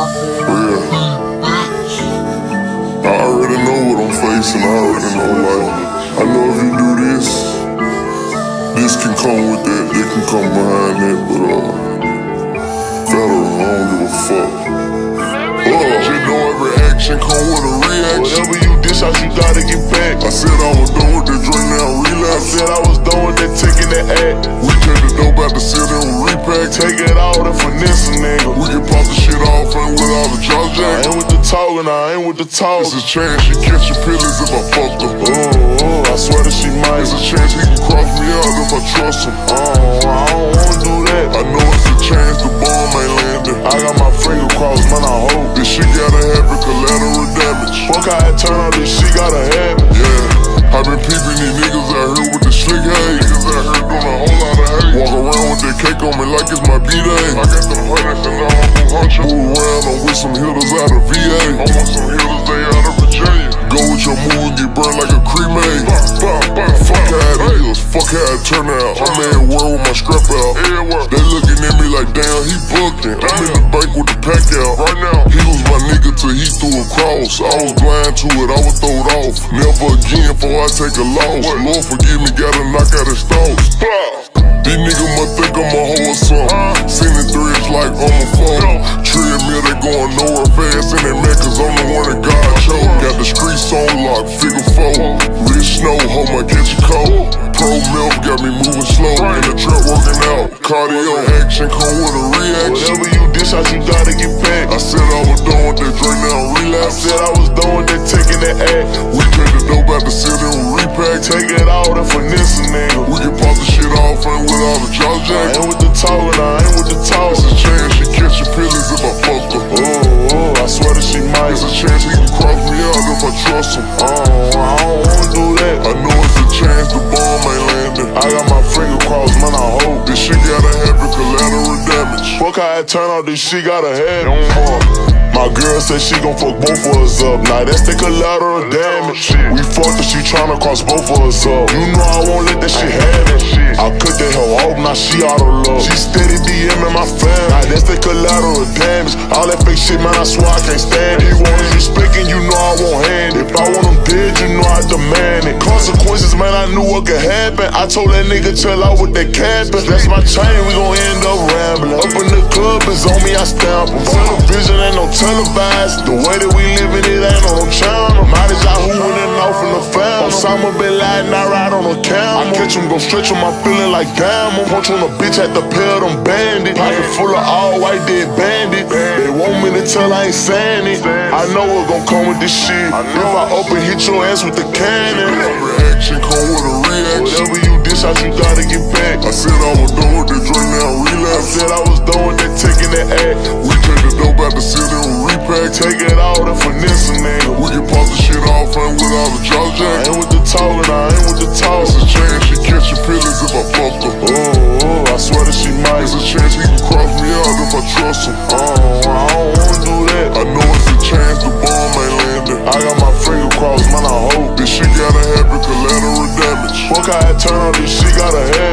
Real. I already know what I'm facing. I already know, like, I know if you do this, this can come with that, that can come behind that, but, uh, federal, I don't give a fuck. Uh, just know every action come with a reaction. Whatever you dish out, you gotta get back. I said I was done with that drink, now I relapse. said I was done with that taking that act. We take the dope out the city and repack. Take it all and finesse and all the jaw I ain't with the talking, I ain't with the talk. It's a chance she catch your feelings if I fuck her. Oh, oh, I swear that she might. It's a chance he can cross me out if I trust him. Oh, I don't wanna do that. I know it's a chance the bomb ain't landing. I got my finger crossed, man, I hope. This shit gotta happen, collateral damage. Fuck how it turn out, this shit gotta happen. Yeah, i been peeping these niggas out here with the slick hay. Niggas out here doing a whole lot of hate. Walk around with that cake on me like it's my B-Day. I got them hundreds and I'm you. Move around, I'm with some hitters out of VA. I want some hitters, they out of Virginia. Go with your move and get burned like a cremate. Fuck how it is, fuck how it turn out. I'm in world with my scrap out. They looking at me like, damn, he booked it. I'm in the bank with the pack out. Right now, he was my nigga till he threw a cross. I was blind to it, I was throwed off. Never again before I take a loss. Lord forgive me, gotta knock out his nowhere fast in that man, cause I'm the one that God chose. Got the streets on lock, figure four. Rich snow, hold my catch a cold. Pro milk got me moving slow. In the truck working out. Cardio action, come with a reaction. Whatever you dish out, you gotta get back. I said I was done with that drink, now I relapse. said I was done with that taking that act. We take the dope out the city and repack. Take it all and finesse a nigga. We can pop the shit off and with all the jaw I ain't with the talking, I ain't with the talk. I trust him. Oh, I don't wanna do that. I know it's a chance the bomb ain't landing. I got my finger crossed, man, I hope. This shit gotta happen, collateral damage. Fuck how it turn out, this shit got a head on happen. My girl said she gon' fuck both of us up. Now that's the collateral damage. We fucked her, she tryna cross both of us up. You know I won't let that shit happen. I cut that hoe off, now she out of love. She steady DMing my fam. Now that's the collateral damage. All that fake shit, man, I swear I can't stand it. He want respect and you know I Consequences, man, I knew what could happen. I told that nigga chill out with that capping. That's my chain, we gon' end up rambling. Up in the club is on me, I stamp 'em. Television ain't no televised. The way that we Osama bin Laden, I ride on a camel. I catch him, gon' stretch him, I feeling like damn. I'm punch on a bitch at the pill, them bandit. Pocket full of all white dead bandit. They want me to tell I ain't saying it. I know what gon' come with this shit. If I up and hit your ass with the cannon. Reaction come with a reaction. Whatever you dish out, you gotta get back. I said I was done with the drink, now I relapse. said I was done with that taking that act. We take the dope out the city and repack. Take it all and finesse and with the jaw I ain't with the talking, I ain't with the talk. It's a chance she catch your feelings if I fucked her. Oh, oh, I swear that she might. It's a chance he can cross me out if I trust him. Oh, I don't wanna do that. I know it's a chance the bomb ain't landing. I got my finger crossed, man, I hope. This she got a happen, collateral damage. Fuck how it turn out, this shit gotta happen. Collateral